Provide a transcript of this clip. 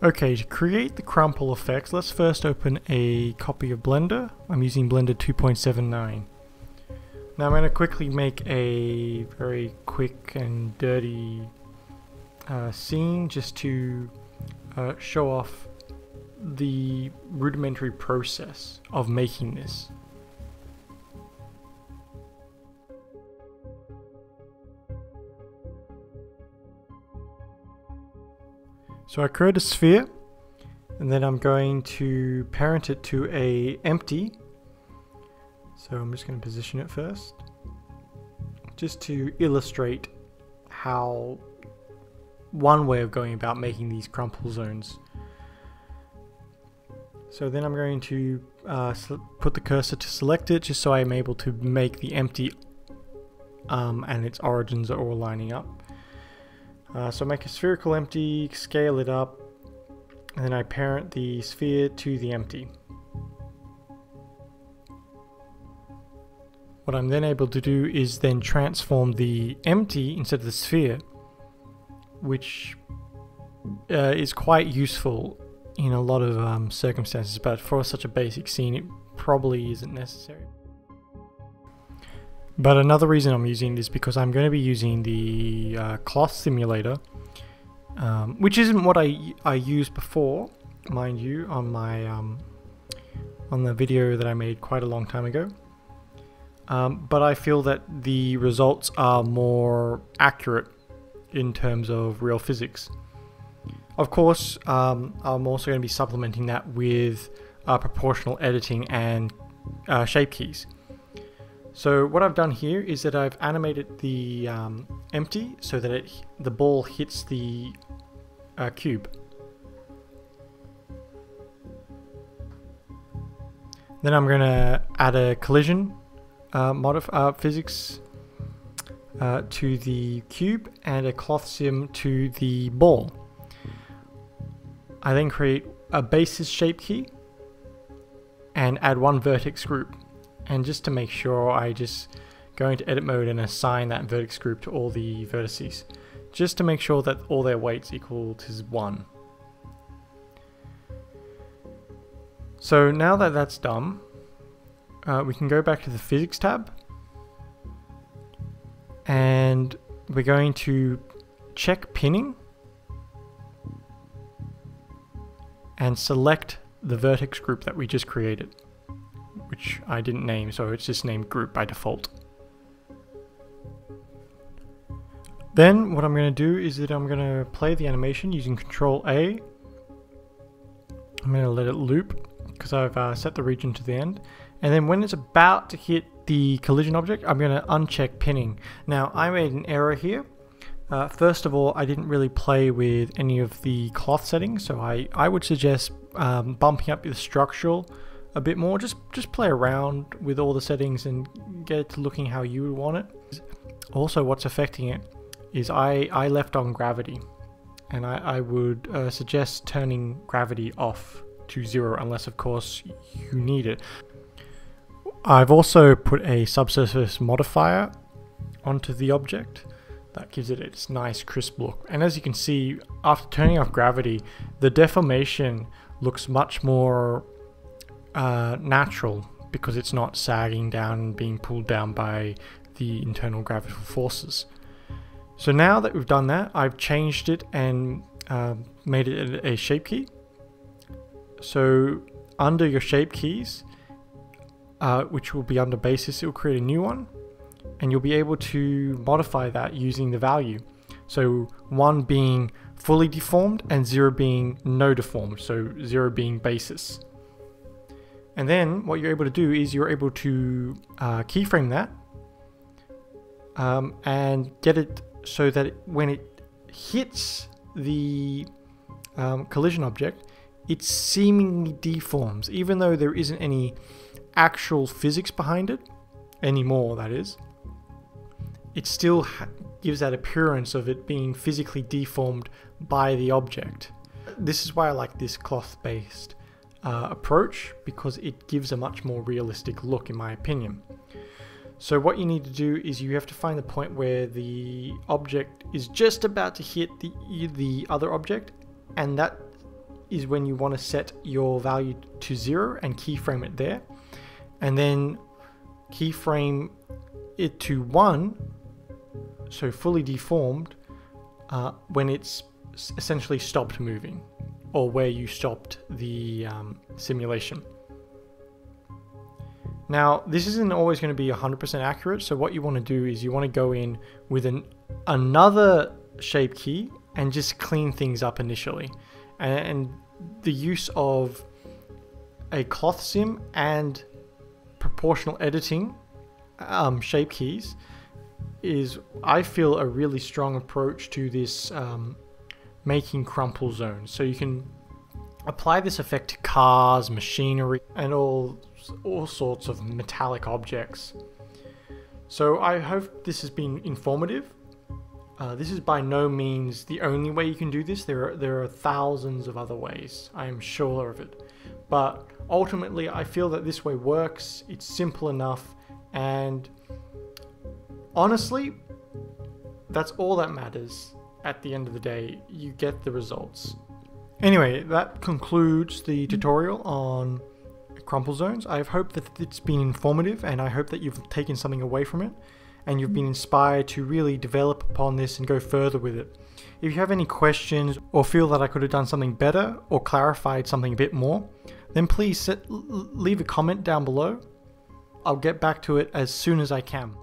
Okay, to create the crumple effects, let's first open a copy of Blender. I'm using Blender 2.79. Now I'm going to quickly make a very quick and dirty uh, scene just to uh, show off the rudimentary process of making this. So I create a sphere and then I'm going to parent it to a empty. So I'm just going to position it first just to illustrate how one way of going about making these crumple zones. So then I'm going to uh, put the cursor to select it just so I'm able to make the empty um, and its origins are all lining up. Uh, so I make a spherical empty, scale it up, and then I parent the sphere to the empty. What I'm then able to do is then transform the empty instead of the sphere, which uh, is quite useful in a lot of um, circumstances, but for such a basic scene it probably isn't necessary. But another reason I'm using this because I'm going to be using the uh, cloth simulator, um, which isn't what I I used before, mind you, on my um, on the video that I made quite a long time ago. Um, but I feel that the results are more accurate in terms of real physics. Of course, um, I'm also going to be supplementing that with uh, proportional editing and uh, shape keys. So what I've done here is that I've animated the um, empty so that it, the ball hits the uh, cube. Then I'm going to add a collision uh, modif uh, physics uh, to the cube and a cloth sim to the ball. I then create a basis shape key and add one vertex group. And just to make sure, I just go into edit mode and assign that vertex group to all the vertices. Just to make sure that all their weights equal to 1. So now that that's done, uh, we can go back to the physics tab. And we're going to check pinning. And select the vertex group that we just created which I didn't name, so it's just named group by default. Then what I'm going to do is that I'm going to play the animation using Control A. I'm going to let it loop because I've uh, set the region to the end. And then when it's about to hit the collision object, I'm going to uncheck pinning. Now I made an error here. Uh, first of all, I didn't really play with any of the cloth settings, so I, I would suggest um, bumping up the structural a bit more. Just just play around with all the settings and get it to looking how you want it. Also, what's affecting it is I, I left on gravity, and I, I would uh, suggest turning gravity off to zero unless, of course, you need it. I've also put a subsurface modifier onto the object that gives it its nice crisp look. And as you can see, after turning off gravity, the deformation looks much more uh, natural because it's not sagging down and being pulled down by the internal gravitational forces. So now that we've done that, I've changed it and uh, made it a shape key. So under your shape keys, uh, which will be under basis, it will create a new one and you'll be able to modify that using the value. So one being fully deformed and zero being no deformed, so zero being basis. And then what you're able to do is you're able to uh, keyframe that um, and get it so that it, when it hits the um, collision object, it seemingly deforms, even though there isn't any actual physics behind it anymore, that is. It still gives that appearance of it being physically deformed by the object. This is why I like this cloth based uh, approach because it gives a much more realistic look in my opinion. So what you need to do is you have to find the point where the object is just about to hit the, the other object and that is when you want to set your value to zero and keyframe it there. And then keyframe it to one, so fully deformed, uh, when it's essentially stopped moving or where you stopped the um, simulation. Now, this isn't always going to be 100% accurate, so what you want to do is you want to go in with an another shape key and just clean things up initially. And, the use of a cloth sim and proportional editing um, shape keys is, I feel, a really strong approach to this um, making crumple zones. So you can apply this effect to cars, machinery, and all, all sorts of metallic objects. So I hope this has been informative. Uh, this is by no means the only way you can do this. There are, there are thousands of other ways. I am sure of it. But ultimately, I feel that this way works. It's simple enough. And honestly, that's all that matters at the end of the day, you get the results. Anyway, that concludes the mm-hmm. tutorial on crumple zones. I hope that it's been informative and I hope that you've taken something away from it and you've been mm-hmm. inspired to really develop upon this and go further with it. If you have any questions or feel that I could have done something better or clarified something a bit more, then please set, leave a comment down below. I'll get back to it as soon as I can.